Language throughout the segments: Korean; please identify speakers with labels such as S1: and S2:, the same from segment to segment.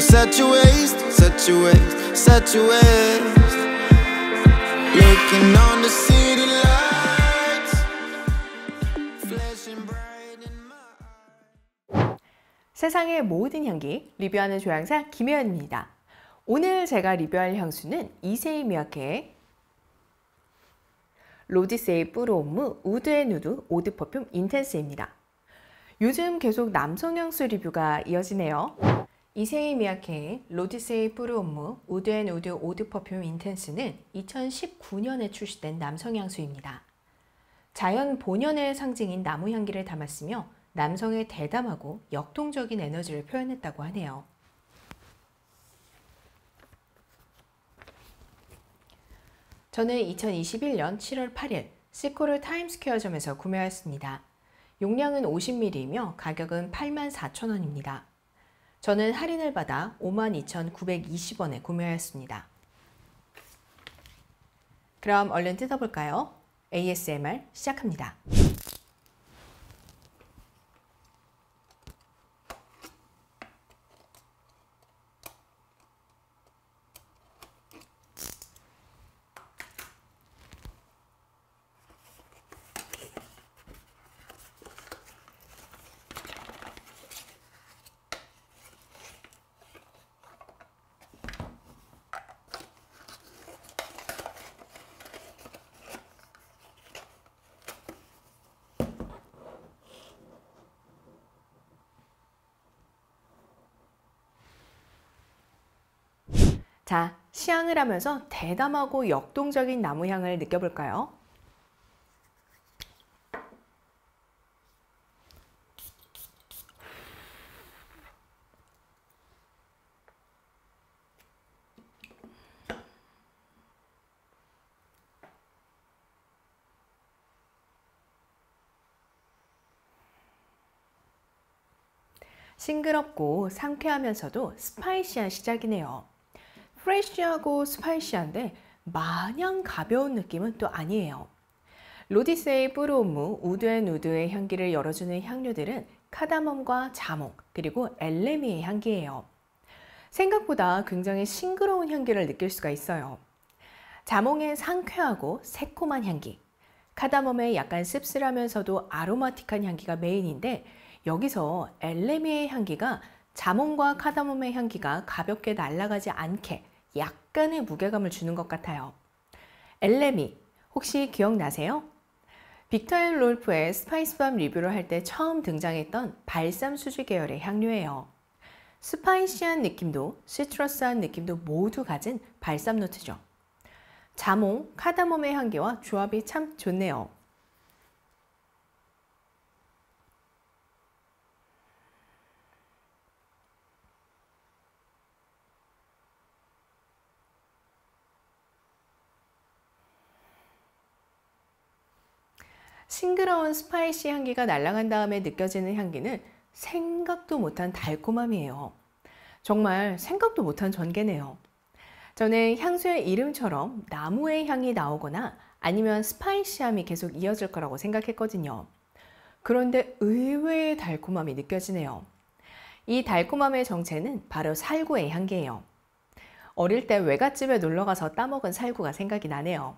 S1: such a waste, such a waste, such a waste. Looking on the city lights, flashing bright in my
S2: 세상의 모든 향기 리뷰하는 조향사 김혜연입니다. 오늘 제가 리뷰할 향수는 이세이 미야케의 로디세이 뿌르 옴므 우드 앤 우드 오 드 퍼퓸 인텐스입니다. 요즘 계속 남성 향수 리뷰가 이어지네요. 이세이 미야케의 로디세이 뿌르 옴므 우드 앤 우드 오 드 퍼퓸 인텐스는 2019년에 출시된 남성 향수입니다. 자연 본연의 상징인 나무 향기를 담았으며 남성의 대담하고 역동적인 에너지를 표현했다고 하네요. 저는 2021년 7월 8일 시코르 타임스퀘어점에서 구매하였습니다. 용량은 50ml이며 가격은 84,000원입니다. 저는 할인을 받아 52,920원에 구매하였습니다. 그럼 얼른 뜯어볼까요? ASMR 시작합니다. 자, 시향을 하면서 대담하고 역동적인 나무 향을 느껴볼까요? 싱그럽고 상쾌하면서도 spicy한 시작이네요. fresh하고 spicy한데 마냥 가벼운 느낌은 또 아니에요. 로디세이 뿌르 옴므 우드 앤 우드의 향기를 열어주는 향료들은 카다멈과 자몽 그리고 엘레미의 향기예요. 생각보다 굉장히 싱그러운 향기를 느낄 수가 있어요. 자몽의 상쾌하고 새콤한 향기, 카다멈의 약간 씁쓸하면서도 aromatic한 향기가 메인인데 여기서 엘레미의 향기가 자몽과 카다몬의 향기가 가볍게 날아가지 않게 약간의 무게감을 주는 것 같아요. 엘레미, 혹시 기억나세요? 빅터 앤 롤프의 스파이스밤 리뷰를 할 때 처음 등장했던 발삼 수지 계열의 향료예요. spicy한 느낌도 citrus한 느낌도 모두 가진 발삼 노트죠. 자몽, 카다몬의 향기와 조합이 참 좋네요. 싱그러운 spicy 향기가 날아간 다음에 느껴지는 향기는 생각도 못한 달콤함이에요. 정말 생각도 못한 전개네요. 저는 향수의 이름처럼 나무의 향이 나오거나 아니면 spicy함이 계속 이어질 거라고 생각했거든요. 그런데 의외의 달콤함이 느껴지네요. 이 달콤함의 정체는 바로 살구의 향기예요. 어릴 때 외갓집에 놀러가서 따먹은 살구가 생각이 나네요.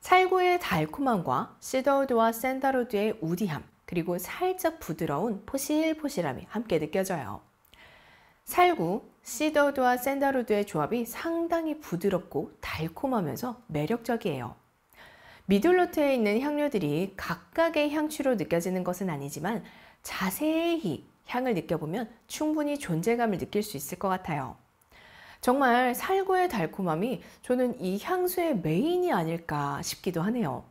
S2: 살구의 달콤함과 시더우드와 샌다로드의 우디함 그리고 살짝 부드러운 포실포실함이 함께 느껴져요. 살구, 시더우드와 샌다로드의 조합이 상당히 부드럽고 달콤하면서 매력적이에요. 미들로트에 있는 향료들이 각각의 향취로 느껴지는 것은 아니지만 자세히 향을 느껴보면 충분히 존재감을 느낄 수 있을 것 같아요. 정말 살구의 달콤함이 저는 이 향수의 메인이 아닐까 싶기도 하네요.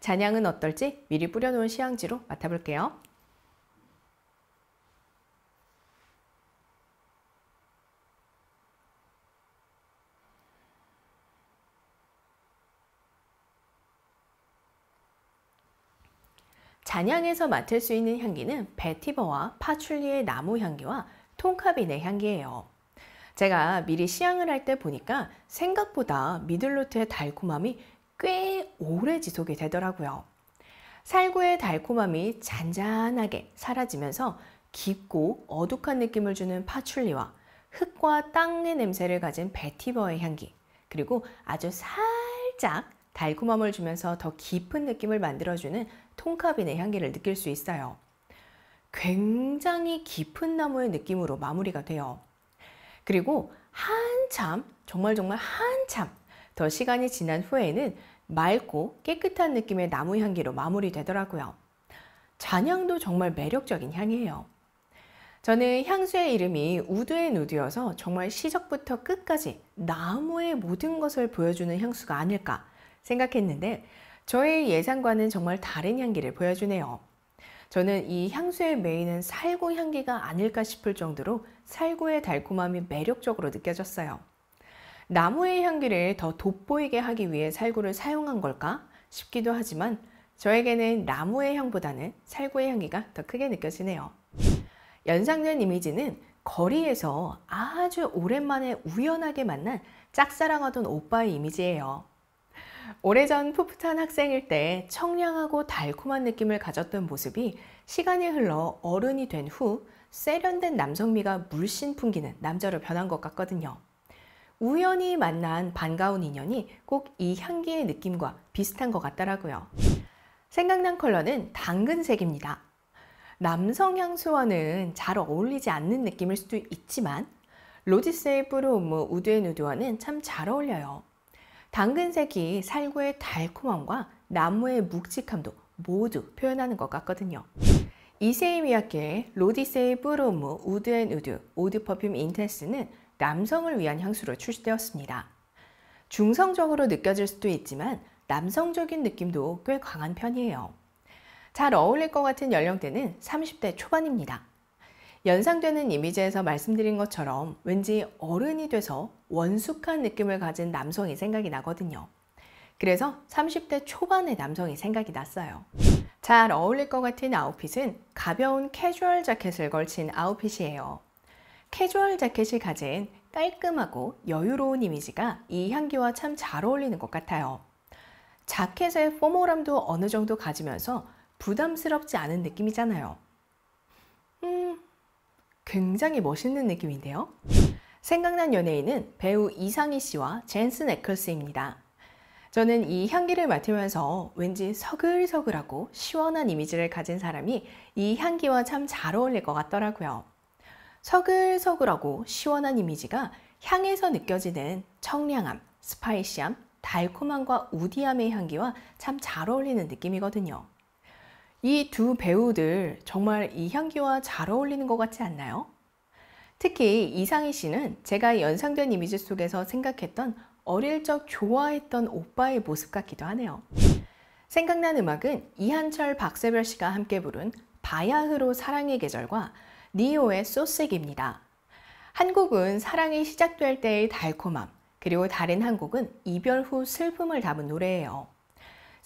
S2: 잔향은 어떨지 미리 뿌려놓은 시향지로 맡아볼게요. 잔향에서 맡을 수 있는 향기는 베티버와 파출리의 나무 향기와 통카빈의 향기예요. 제가 미리 시향을 할 때 보니까 생각보다 미들로트의 달콤함이 꽤 오래 지속이 되더라고요. 살구의 달콤함이 잔잔하게 사라지면서 깊고 어둑한 느낌을 주는 파출리와 흙과 땅의 냄새를 가진 베티버의 향기, 그리고 아주 살짝 달콤함을 주면서 더 깊은 느낌을 만들어주는 통카빈의 향기를 느낄 수 있어요. 굉장히 깊은 나무의 느낌으로 마무리가 돼요. 그리고 한참, 정말 정말 한참 더 시간이 지난 후에는 맑고 깨끗한 느낌의 나무 향기로 마무리되더라고요. 잔향도 정말 매력적인 향이에요. 저는 향수의 이름이 우드의 누드여서 정말 시작부터 끝까지 나무의 모든 것을 보여주는 향수가 아닐까 생각했는데 저의 예상과는 정말 다른 향기를 보여주네요. 저는 이 향수의 메인은 살구 향기가 아닐까 싶을 정도로 살구의 달콤함이 매력적으로 느껴졌어요. 나무의 향기를 더 돋보이게 하기 위해 살구를 사용한 걸까 싶기도 하지만 저에게는 나무의 향보다는 살구의 향기가 더 크게 느껴지네요. 연상된 이미지는 거리에서 아주 오랜만에 우연하게 만난 짝사랑하던 오빠의 이미지예요. 오래전 풋풋한 학생일 때 청량하고 달콤한 느낌을 가졌던 모습이 시간이 흘러 어른이 된 후 세련된 남성미가 물씬 풍기는 남자로 변한 것 같거든요. 우연히 만난 반가운 인연이 꼭 이 향기의 느낌과 비슷한 것 같더라고요. 생각난 컬러는 당근색입니다. 남성 향수와는 잘 어울리지 않는 느낌일 수도 있지만 로지스의 뿌르오무 우드의 누드와는 참 잘 어울려요. 당근색이 살구의 달콤함과 나무의 묵직함도 모두 표현하는 것 같거든요. 이세이 미야케의 L'Eau d'Issey Pour Homme Wood and Wood Parfum Intense는 남성을 위한 향수로 출시되었습니다. 중성적으로 느껴질 수도 있지만 남성적인 느낌도 꽤 강한 편이에요. 잘 어울릴 것 같은 연령대는 30대 초반입니다. 연상되는 이미지에서 말씀드린 것처럼 왠지 어른이 돼서 원숙한 느낌을 가진 남성이 생각이 나거든요. 그래서 30대 초반의 남성이 생각이 났어요. 잘 어울릴 것 같은 아웃핏은 가벼운 캐주얼 자켓을 걸친 outfit이에요. 캐주얼 자켓이 가진 깔끔하고 여유로운 이미지가 이 향기와 참 잘 어울리는 것 같아요. 자켓의 formal함도 어느 정도 가지면서 부담스럽지 않은 느낌이잖아요. 음, 굉장히 멋있는 느낌인데요. 생각난 연예인은 배우 이상희 씨와 젠슨 에클스입니다. 저는 이 향기를 맡으면서 왠지 서글서글하고 시원한 이미지를 가진 사람이 이 향기와 참 잘 어울릴 것 같더라고요. 서글서글하고 시원한 이미지가 향에서 느껴지는 청량함, 스파이시함, 달콤함과 우디함의 향기와 참 잘 어울리는 느낌이거든요. 이 두 배우들 정말 이 향기와 잘 어울리는 것 같지 않나요? 특히 이상희 씨는 제가 연상된 이미지 속에서 생각했던 어릴 적 좋아했던 오빠의 모습 같기도 하네요. 생각난 음악은 이한철 박세별 씨가 함께 부른 바야흐로 사랑의 계절과 니오의 소색입니다. 한 곡은 사랑이 시작될 때의 달콤함, 그리고 다른 한 곡은 이별 후 슬픔을 담은 노래예요.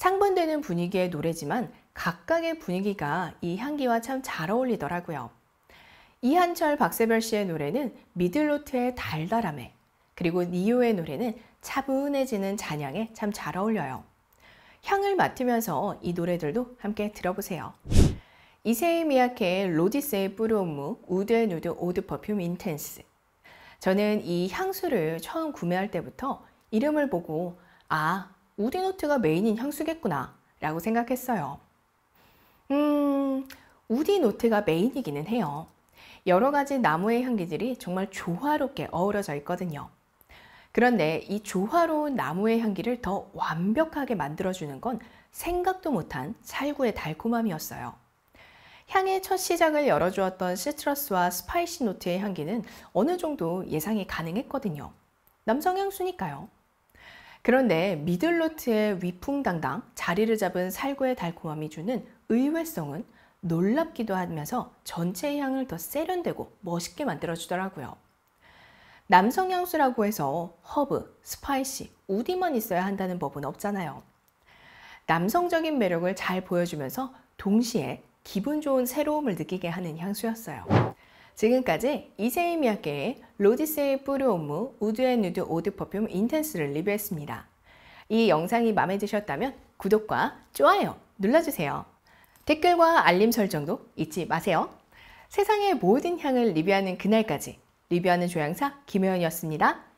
S2: 상반되는 분위기의 노래지만 각각의 분위기가 이 향기와 참 잘 어울리더라고요. 이한철 박세별 씨의 노래는 middle note의 달달함에 그리고 Ne-Yo의 노래는 차분해지는 잔향에 참 잘 어울려요. 향을 맡으면서 이 노래들도 함께 들어보세요. 이세이 미야케의 로디세이 뿌르옴무 우드 누드 오드 퍼퓸 인텐스 저는 이 향수를 처음 구매할 때부터 이름을 보고 아 woody note가 메인인 향수겠구나 라고 생각했어요. 음, woody note가 메인이기는 해요. 여러 가지 나무의 향기들이 정말 조화롭게 어우러져 있거든요. 그런데 이 조화로운 나무의 향기를 더 완벽하게 만들어주는 건 생각도 못한 살구의 달콤함이었어요. 향의 첫 시작을 열어주었던 citrus와 spicy note의 향기는 어느 정도 예상이 가능했거든요. 남성 향수니까요. 그런데 middle note의 위풍당당 자리를 잡은 살구의 달콤함이 주는 의외성은 놀랍기도 하면서 전체 향을 더 세련되고 멋있게 만들어주더라고요. 남성 향수라고 해서 허브, spicy, woody만 있어야 한다는 법은 없잖아요. 남성적인 매력을 잘 보여주면서 동시에 기분 좋은 새로움을 느끼게 하는 향수였어요. 지금까지 이세이 미야케의 L'Eau d'Issey Pour Homme Wood and Wood Eau de Parfum Intense를 리뷰했습니다. 이 영상이 마음에 드셨다면 구독과 좋아요 눌러주세요. 댓글과 알림 설정도 잊지 마세요. 세상의 모든 향을 리뷰하는 그날까지 리뷰하는 조향사 김혜연이었습니다.